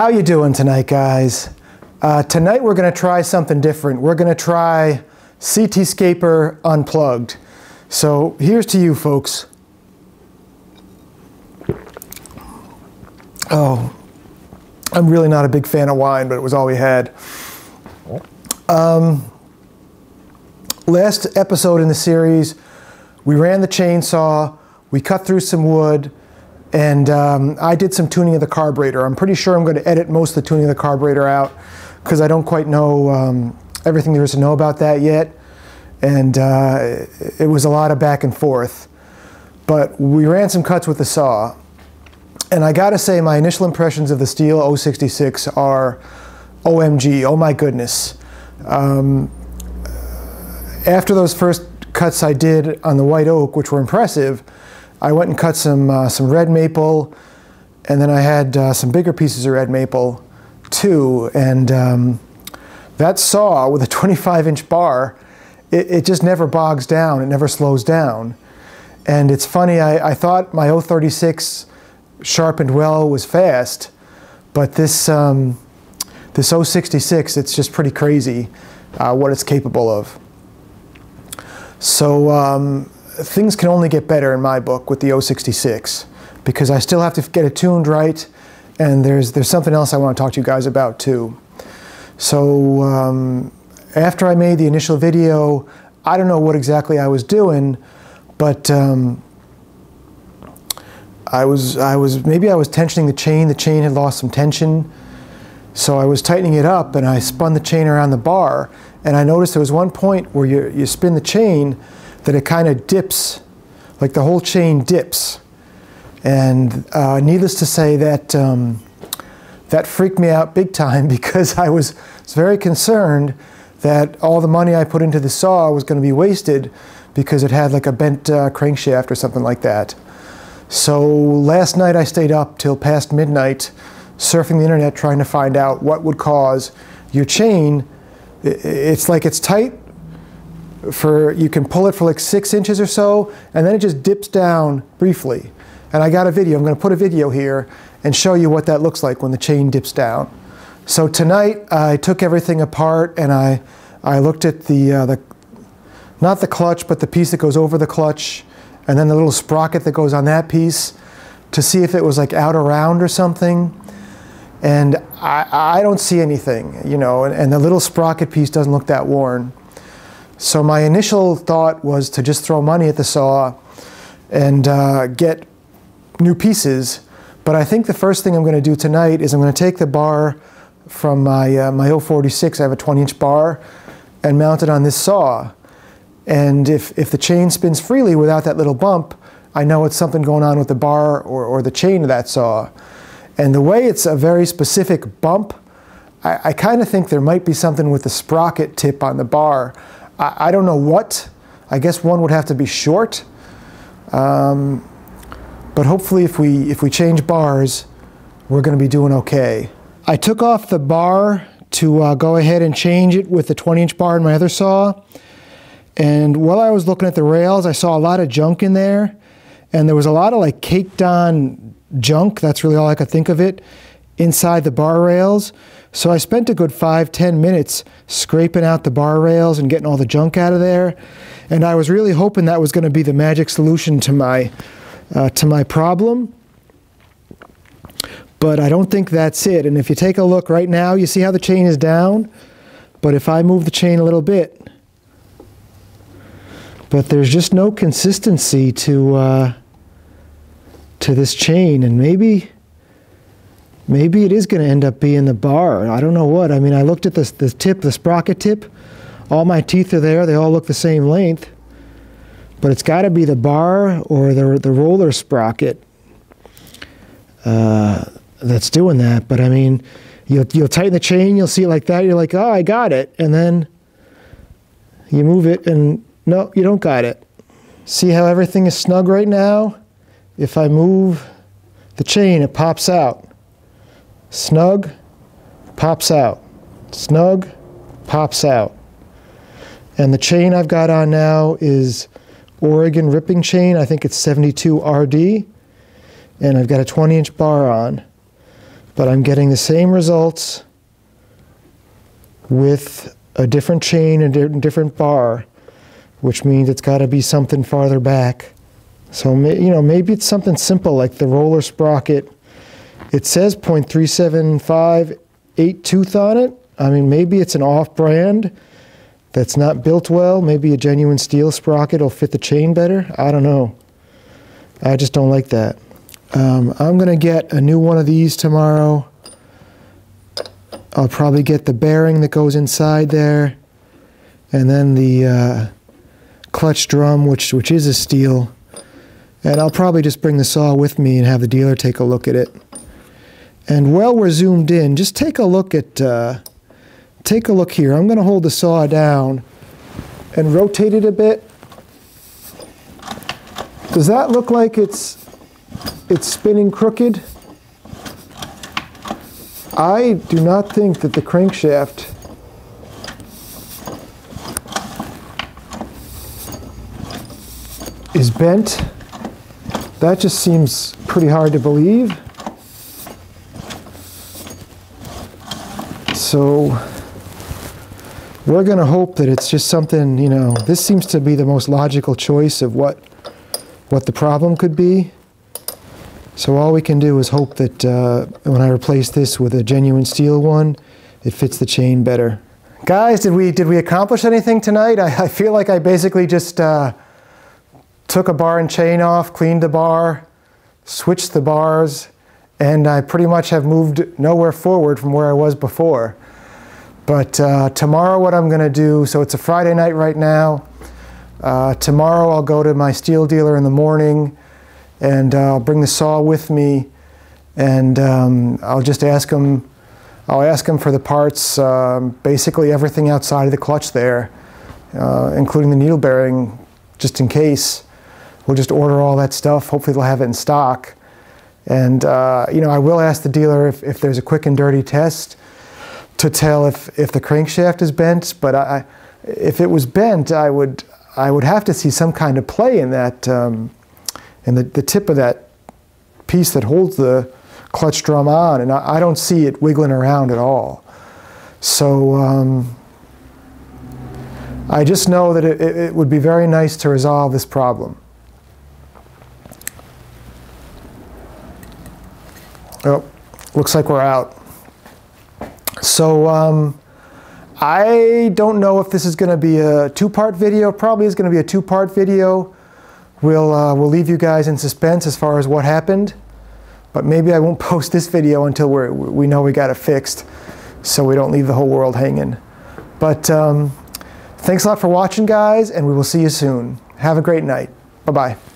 How you doing tonight, guys? Uh, tonight we're going to try something different. We're going to try CTscaper Unplugged. So here's to you, folks. Oh, I'm really not a big fan of wine, but it was all we had. Um, last episode in the series, we ran the chainsaw, we cut through some wood, and um, I did some tuning of the carburetor. I'm pretty sure I'm going to edit most of the tuning of the carburetor out because I don't quite know um, everything there is to know about that yet. And uh, it was a lot of back and forth. But we ran some cuts with the saw. And I got to say, my initial impressions of the Stihl 066 are OMG, oh my goodness. Um, after those first cuts I did on the white oak, which were impressive, I went and cut some, uh, some red maple, and then I had uh, some bigger pieces of red maple too. And um, that saw with a 25 inch bar, it, it, just never bogs down, it never slows down. And it's funny, I, I thought my 036 sharpened well was fast, but this, um, this 066, it's just pretty crazy uh, what it's capable of. So um, things can only get better in my book with the 066 because I still have to get it tuned right and there's, there's something else I want to talk to you guys about too. So um, after I made the initial video, I don't know what exactly I was doing, but um, I was, I was, maybe I was tensioning the chain, the chain had lost some tension, so I was tightening it up and I spun the chain around the bar and I noticed there was one point where you, you spin the chain that it kind of dips, like the whole chain dips. And uh, needless to say, that, um, that freaked me out big time because I was, very concerned that all the money I put into the saw was going to be wasted because it had like a bent uh, crankshaft or something like that. So last night I stayed up till past midnight surfing the internet trying to find out what would cause your chain. It's like it's tight for, you can pull it for like six inches or so, and then it just dips down briefly. And I got a video, I'm gonna put a video here and show you what that looks like when the chain dips down. So tonight I took everything apart and I, I looked at the, uh, the, not the clutch, but the piece that goes over the clutch, and then the little sprocket that goes on that piece to see if it was like out around or something. And I, I don't see anything, you know, and, and the little sprocket piece doesn't look that worn. So my initial thought was to just throw money at the saw and uh, get new pieces. But I think the first thing I'm going to do tonight is I'm going to take the bar from my, uh, my 046, I have a 20 inch bar, and mount it on this saw. And if, if the chain spins freely without that little bump, I know it's something going on with the bar or, or the chain of that saw. And the way it's a very specific bump, I, I kind of think there might be something with the sprocket tip on the bar. I, I don't know what. I guess one would have to be short. Um, but hopefully if we, if we change bars, we're going to be doing okay. I took off the bar to uh, go ahead and change it with the 20 inch bar in my other saw. And while I was looking at the rails, I saw a lot of junk in there. And there was a lot of like caked on junk, that's really all I could think of it, inside the bar rails. So I spent a good five, ten minutes scraping out the bar rails and getting all the junk out of there. And I was really hoping that was going to be the magic solution to my, uh, to my problem. But I don't think that's it. And if you take a look right now, you see how the chain is down? But if I move the chain a little bit, but there's just no consistency to, uh, to this chain. And maybe maybe it is going to end up being the bar. I don't know what. I mean, I looked at the, the tip, the sprocket tip. All my teeth are there. They all look the same length. But it's got to be the bar or the, the roller sprocket uh, that's doing that. But I mean, you'll, you'll tighten the chain, you'll see it like that. You're like, oh, I got it. And then you move it and no, you don't got it. See how everything is snug right now? If I move the chain, it pops out. Snug, pops out. Snug, pops out. And the chain I've got on now is Oregon ripping chain. I think it's 72 RD. And I've got a 20 inch bar on. but I'm getting the same results with a different chain and a different bar, which means it's got to be something farther back. So, you know, maybe it's something simple like the roller sprocket. It says 0.375 tooth on it. I mean, maybe it's an off brand that's not built well. Maybe a genuine Stihl sprocket will fit the chain better. I don't know. I just don't like that. Um, I'm going to get a new one of these tomorrow. I'll probably get the bearing that goes inside there, and then the uh, clutch drum, which which is a Stihl. And I'll probably just bring the saw with me and have the dealer take a look at it. And while we're zoomed in, just take a look at uh, take a look here. I'm going to hold the saw down and rotate it a bit. Does that look like it's it's spinning crooked? I do not think that the crankshaft is bent. That just seems pretty hard to believe. So we're going to hope that it's just something, you know, this seems to be the most logical choice of what, what the problem could be. So all we can do is hope that uh, when I replace this with a genuine Stihl one, it fits the chain better. Guys, did we, did we accomplish anything tonight? I, I feel like I basically just uh, took a bar and chain off, cleaned the bar, switched the bars, and I pretty much have moved nowhere forward from where I was before. But uh, tomorrow, what I'm going to do, so it's a Friday night right now. Uh, tomorrow, I'll go to my Stihl dealer in the morning and uh, I'll bring the saw with me and um, I'll just ask him. I'll ask him for the parts, um, basically everything outside of the clutch there, uh, including the needle bearing, just in case. We'll just order all that stuff. Hopefully they'll have it in stock. And, uh, you know, I will ask the dealer if, if there's a quick and dirty test to tell if, if the crankshaft is bent, but I, if it was bent, I would, I would have to see some kind of play in that, um, in the, the tip of that piece that holds the clutch drum on, and I, I don't see it wiggling around at all. So um, I just know that it, it would be very nice to resolve this problem. Oh, looks like we're out. So um, I don't know if this is going to be a two-part video. Probably is going to be a two-part video. We'll, uh, we'll leave you guys in suspense as far as what happened. But maybe I won't post this video until we we know we got it fixed so we don't leave the whole world hanging. But um, thanks a lot for watching, guys, and we will see you soon. Have a great night. Bye-bye.